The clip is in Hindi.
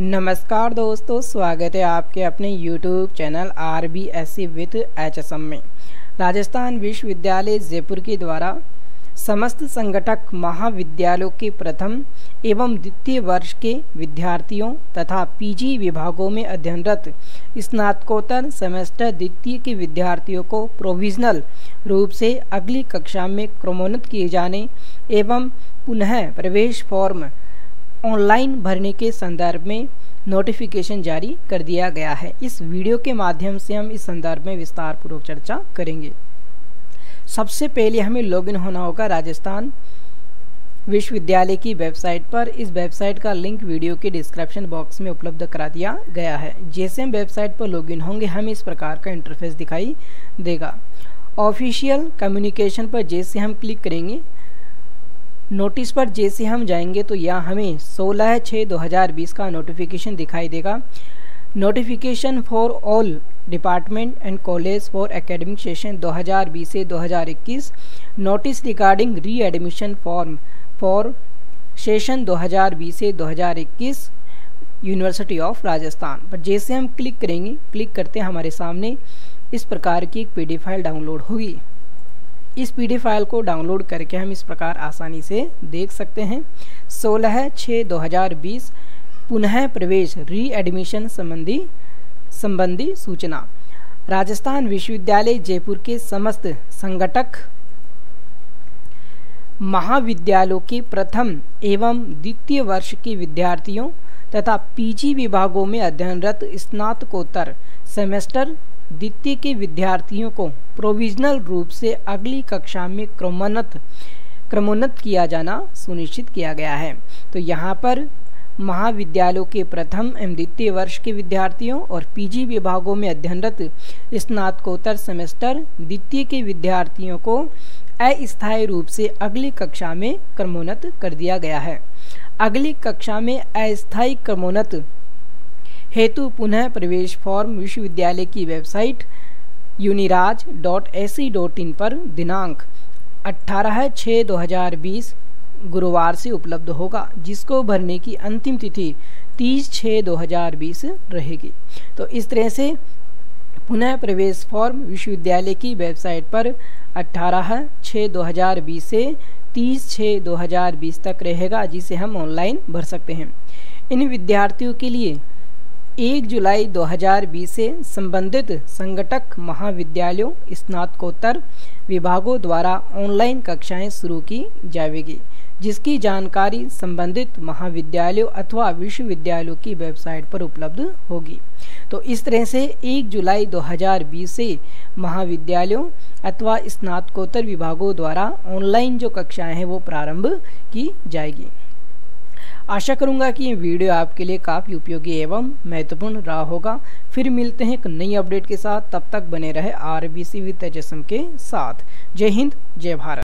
नमस्कार दोस्तों, स्वागत है आपके अपने YouTube channel R B S C with H S M में। राजस्थान विश्वविद्यालय जयपुर के द्वारा समस्त संगठक महाविद्यालयों के प्रथम एवं द्वितीय वर्ष के विद्यार्थियों तथा पीजी विभागों में अध्ययनरत स्नातकोत्तर सेमेस्टर द्वितीय के विद्यार्थियों को प्रोविजनल रूप से अगली कक्षा में क्रमोन्नत किए जाने एवं पुनः प्रवेश फॉर्म ऑनलाइन भरने के संदर्भ में नोटिफिकेशन जारी कर दिया गया है। इस वीडियो के माध्यम से हम इस संदर्भ में विस्तार पूर्वक चर्चा करेंगे। सबसे पहले हमें लॉगिन होना होगा राजस्थान विश्वविद्यालय की वेबसाइट पर। इस वेबसाइट का लिंक वीडियो के डिस्क्रिप्शन बॉक्स में उपलब्ध करा दिया गया है। जैसे हम वेबसाइट पर लॉगिन होंगे, हमें इस प्रकार का इंटरफेस दिखाई देगा। ऑफिशियल कम्युनिकेशन पर जैसे हम क्लिक करेंगे नोटिस पर जैसे हम जाएँगे तो यहाँ हमें 16 छः 2020 का नोटिफिकेशन दिखाई देगा। Notification for all department and college for academic session 2020 से 2021 notice regarding re admission form for session 2020 से 2021 यूनिवर्सिटी ऑफ़ राजस्थान पर जैसे हम क्लिक करेंगे क्लिक करते हमारे सामने इस प्रकार की एक पी फ़ाइल डाउनलोड होगी। इस पीडीएफ फ़ाइल को डाउनलोड करके हम इस प्रकार आसानी से देख सकते हैं। सोलह छः दो हज़ार बीस, पुनः प्रवेश री एडमिशन संबंधी संबंधी सूचना। राजस्थान विश्वविद्यालय जयपुर के समस्त संगठक महाविद्यालयों के प्रथम एवं द्वितीय वर्ष के विद्यार्थियों तथा पीजी विभागों में अध्ययनरत स्नातकोत्तर सेमेस्टर द्वितीय के विद्यार्थियों को प्रोविजनल रूप से अगली कक्षा में क्रमोन्नत क्रमोन्नत किया जाना सुनिश्चित किया गया है। तो यहाँ पर महाविद्यालयों के प्रथम एवं द्वितीय वर्ष के विद्यार्थियों और पीजी विभागों में अध्ययनरत स्नातकोत्तर सेमेस्टर द्वितीय के विद्यार्थियों को अस्थायी रूप से अगली कक्षा में क्रमोन्नत कर दिया गया है। अगली कक्षा में अस्थायी क्रमोन्नत हेतु पुनः प्रवेश फॉर्म विश्वविद्यालय की website Uniraj dot C dot in पर दिनांक 18 छः 2020 गुरुवार से उपलब्ध होगा, जिसको भरने की अंतिम तिथि 30 छः 2020 रहेगी। तो इस तरह से पुनः प्रवेश फॉर्म विश्वविद्यालय की वेबसाइट पर 18 छः 2020 से 30 छः 2020 तक रहेगा, जिसे हम ऑनलाइन भर सकते हैं। इन विद्यार्थियों के लिए एक जुलाई 2020 से संबंधित संगठक महाविद्यालयों, स्नातकोत्तर विभागों द्वारा ऑनलाइन कक्षाएँ शुरू की जाएगी, जिसकी जानकारी संबंधित महाविद्यालयों अथवा विश्वविद्यालयों की वेबसाइट पर उपलब्ध होगी। तो इस तरह से 1 जुलाई 2020 से महाविद्यालयों अथवा स्नातकोत्तर विभागों द्वारा ऑनलाइन जो कक्षाएँ हैं, वो प्रारंभ की जाएगी। आशा करूँगा कि ये वीडियो आपके लिए काफ़ी उपयोगी एवं महत्वपूर्ण रहा होगा। फिर मिलते हैं एक नई अपडेट के साथ। तब तक बने रहे आर बी सी विद के साथ। जय हिंद, जय भारत।